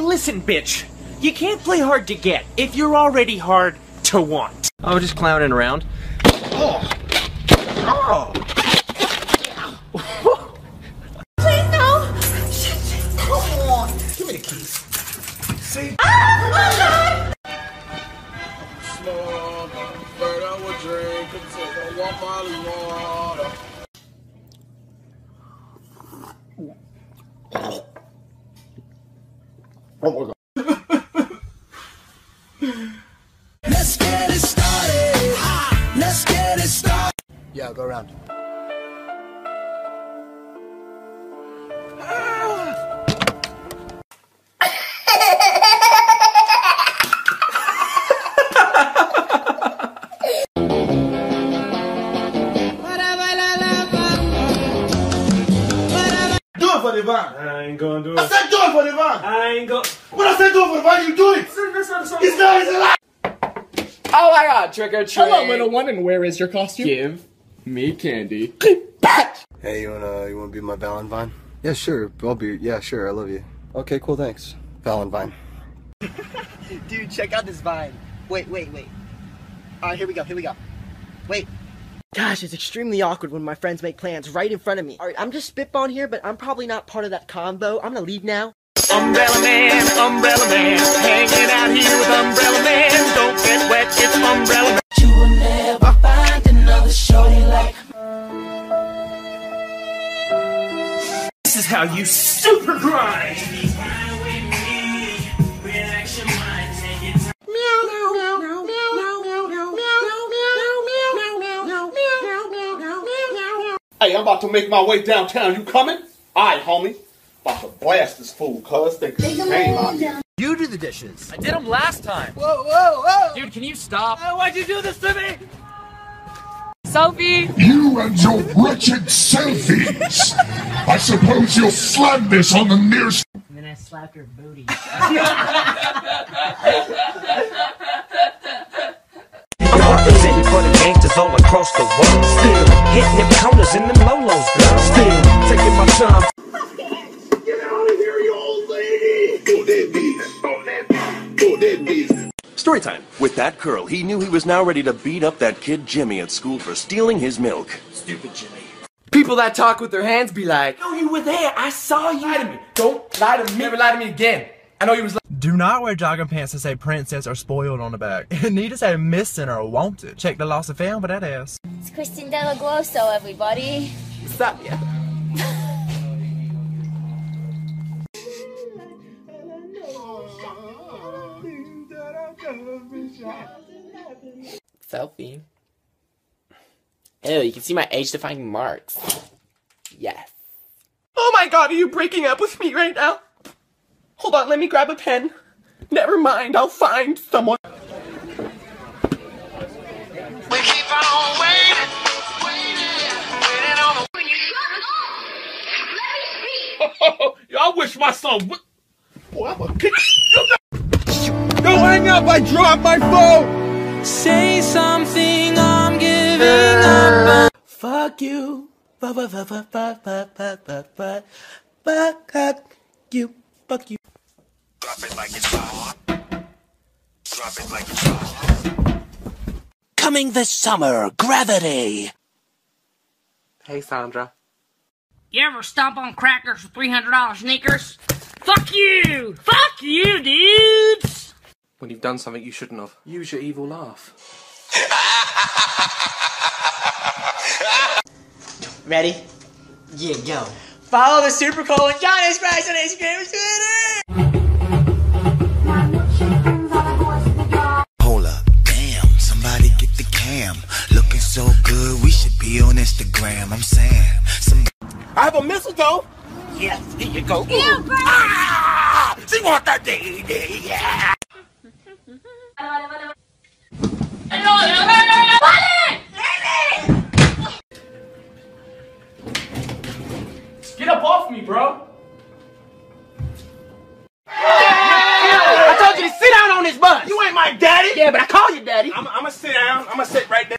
Listen, bitch. You can't play hard to get if you're already hard to want. I was just clowning around. Oh. Please no! Come on. Give me the keys. See? Oh, Small, but I would drink until I want Molly water. Oh my god. Let's get it started. Let's get it started. Yeah, go around. The Vine. I ain't gonna do it. I said do it for the Vine. I ain't gonna. When I said do it for the Vine, you do it. That's not a song. It's not, it's a lie. Oh my god, trick or treat. Hello, little one, and where is your costume? Give me candy. Hey, you wanna you wanna be my Valentine? Yeah, sure. I'll be. Yeah, sure. I love you. Okay, cool. Thanks, Valentine. Dude, check out this vine. Wait, wait, wait. Alright, here we go, here we go. Wait. Gosh, it's extremely awkward when my friends make plans right in front of me. Alright, I'm just spitballing here, but I'm probably not part of that combo. I'm gonna leave now. Umbrella man, umbrella man, hanging out here with umbrella man. Hey, I'm about to make my way downtown. You coming? Alright, homie. About to blast this fool, cuz. Think this game out here. You do the dishes. I did them last time. Whoa, whoa, whoa! Dude, can you stop? Uh, why'd you do this to me? Sophie! You and your wretched selfies. I suppose you'll slam this on the nearest. And then I slapped your booty. Story time. With that curl, he knew he was now ready to beat up that kid Jimmy at school for stealing his milk. Stupid Jimmy. People that talk with their hands be like, No, you were there. I saw you. lie to me. Don't lie to me. Never lie to me again. I know you was. Do not wear jogging pants that say princess or spoiled on the back. It need to say missing or wanted. Check the loss of found but that ass. It's Kristen Delagloso, everybody. Stop ya. Selfie. Ew, you can see my age-defying marks. Yes. Oh my god, are you breaking up with me right now? Hold on, let me grab a pen. Never mind, I'll find someone. We keep on waiting. Waiting on the. Oh, I wish my son would. Boy, I'm gonna kick you. Don't hang up, I dropped my phone! Say something, I'm giving up. Fuck you. Fuck, fuck, fuck, fuck, fuck, fuck, fuck, fuck, fuck, fuck, fuck you. Fuck you. Drop it like it's hot. Drop it like it's hot. Coming this summer, Gravity. Hey, Sandra. You ever stomp on crackers for $300 sneakers? Fuck you! Fuck you, dudes! When you've done something you shouldn't have, use your evil laugh. Ready? Yeah, go. Follow the Super Cool Colon Giants Christ on Instagram and Twitter! Hold up, damn, somebody get the cam. Looking so good, we should be on Instagram. I'm saying, some I have a mistletoe. Yes, here you go. Ah! She want that day, day, yeah. You ain't my daddy. Yeah, but I call you daddy. I'm gonna sit down. I'm gonna sit right there.